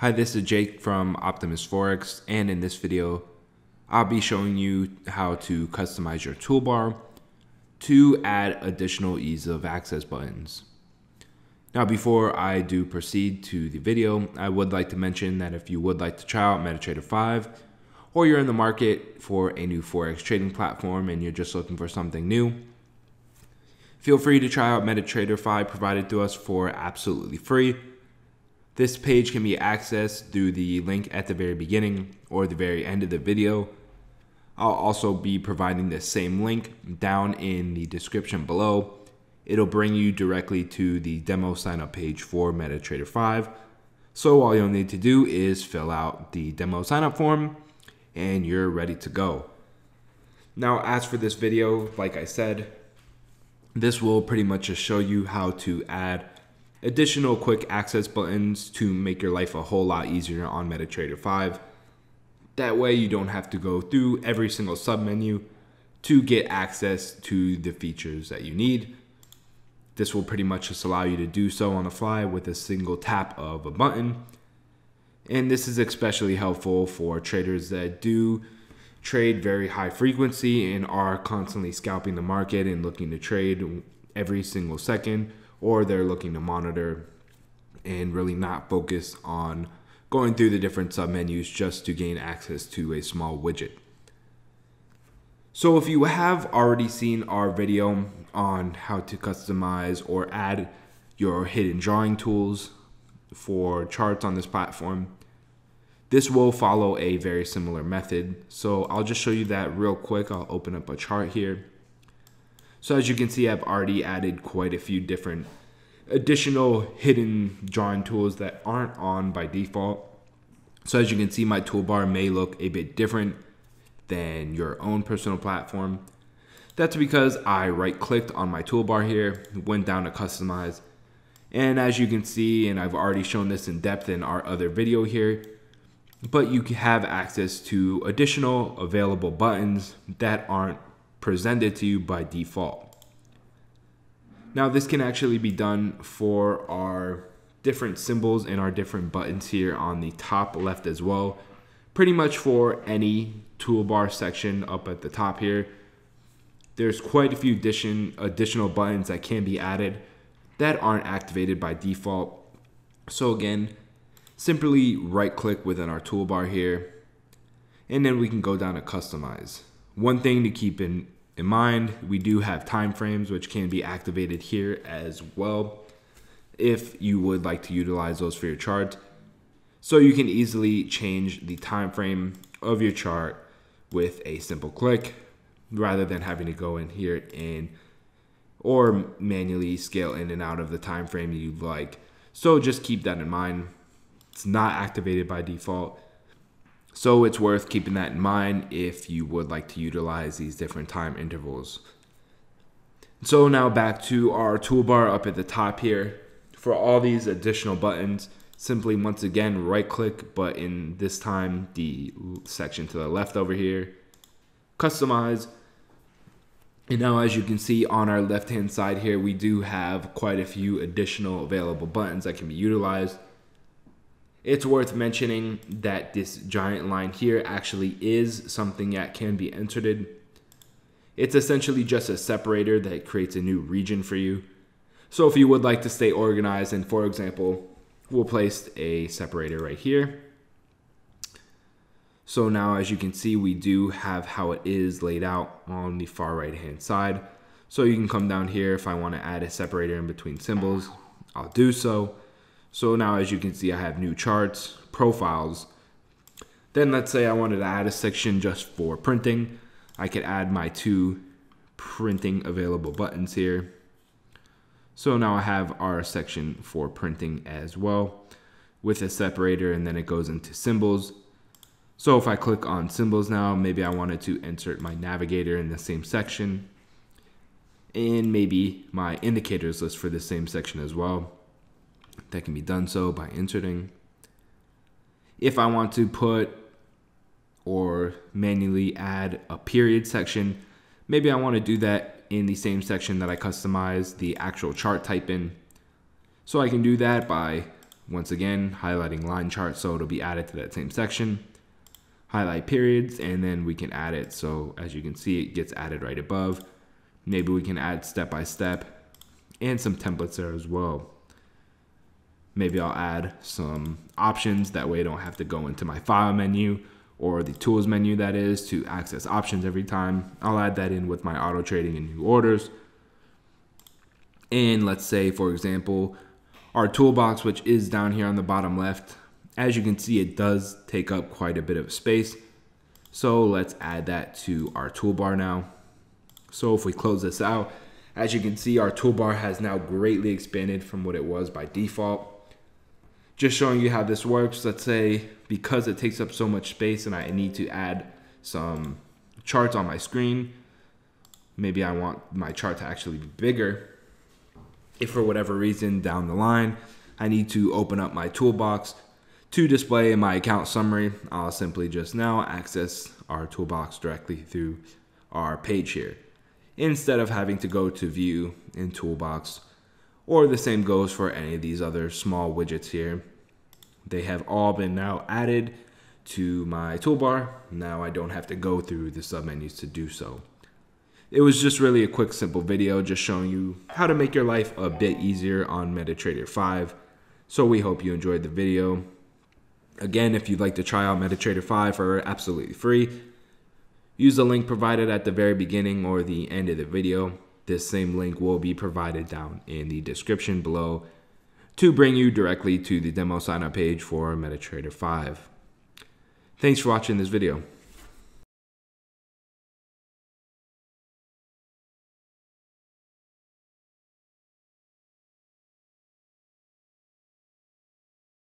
Hi, this is Jake from Optimus Forex, and in this video, I'll be showing you how to customize your toolbar to add additional ease of access buttons. Now, before I do proceed to the video, I would like to mention that if you would like to try out MetaTrader 5, or you're in the market for a new Forex trading platform and you're just looking for something new, feel free to try out MetaTrader 5 provided to us for absolutely free this page can be accessed through the link at the very beginning or the very end of the video. I'll also be providing the same link down in the description below. It'll bring you directly to the demo signup page for MetaTrader 5. So all you'll need to do is fill out the demo signup form and you're ready to go. Now, as for this video, like I said, this will pretty much just show you how to add additional quick access buttons to make your life a whole lot easier on MetaTrader 5. That way you don't have to go through every single submenu to get access to the features that you need. This will pretty much just allow you to do so on the fly with a single tap of a button. And this is especially helpful for traders that do trade very high frequency and are constantly scalping the market and looking to trade every single second or they're looking to monitor and really not focus on going through the different submenus just to gain access to a small widget. So if you have already seen our video on how to customize or add your hidden drawing tools for charts on this platform, this will follow a very similar method. So I'll just show you that real quick. I'll open up a chart here. So as you can see, I've already added quite a few different additional hidden drawing tools that aren't on by default. So as you can see, my toolbar may look a bit different than your own personal platform. That's because I right clicked on my toolbar here, went down to customize. And as you can see, and I've already shown this in depth in our other video here, but you can have access to additional available buttons that aren't presented to you by default. Now this can actually be done for our different symbols and our different buttons here on the top left as well. Pretty much for any toolbar section up at the top here. There's quite a few addition, additional buttons that can be added that aren't activated by default. So again, simply right click within our toolbar here and then we can go down to customize. One thing to keep in in mind. We do have time frames which can be activated here as well if you would like to utilize those for your chart. So you can easily change the time frame of your chart with a simple click rather than having to go in here and or manually scale in and out of the time frame you'd like. So just keep that in mind. It's not activated by default. So it's worth keeping that in mind if you would like to utilize these different time intervals. So now back to our toolbar up at the top here. For all these additional buttons, simply once again right click, but in this time the section to the left over here, customize. And now as you can see on our left hand side here, we do have quite a few additional available buttons that can be utilized. It's worth mentioning that this giant line here actually is something that can be inserted. It's essentially just a separator that creates a new region for you. So if you would like to stay organized and for example, we'll place a separator right here. So now as you can see, we do have how it is laid out on the far right hand side. So you can come down here if I want to add a separator in between symbols, I'll do so. So now as you can see, I have new charts, profiles. Then let's say I wanted to add a section just for printing. I could add my two printing available buttons here. So now I have our section for printing as well with a separator and then it goes into symbols. So if I click on symbols now, maybe I wanted to insert my navigator in the same section and maybe my indicators list for the same section as well that can be done so by inserting. If I want to put or manually add a period section, maybe I want to do that in the same section that I customize the actual chart type in. So I can do that by Once again, highlighting line chart so it'll be added to that same section. Highlight periods and then we can add it. So as you can see, it gets added right above. Maybe we can add step by step and some templates there as well. Maybe I'll add some options. That way I don't have to go into my file menu or the tools menu that is to access options every time. I'll add that in with my auto trading and new orders. And let's say, for example, our toolbox, which is down here on the bottom left, as you can see, it does take up quite a bit of space. So let's add that to our toolbar now. So if we close this out, as you can see, our toolbar has now greatly expanded from what it was by default. Just showing you how this works. Let's say because it takes up so much space and I need to add some charts on my screen, maybe I want my chart to actually be bigger. If for whatever reason down the line, I need to open up my toolbox to display my account summary, I'll simply just now access our toolbox directly through our page here instead of having to go to view in toolbox or the same goes for any of these other small widgets here. They have all been now added to my toolbar. Now I don't have to go through the submenus to do so. It was just really a quick simple video just showing you how to make your life a bit easier on MetaTrader 5. So we hope you enjoyed the video. Again, if you'd like to try out MetaTrader 5 for absolutely free, Use the link provided at the very beginning or the end of the video. This same link will be provided down in the description below to bring you directly to the demo sign up page for MetaTrader 5. Thanks for watching this video.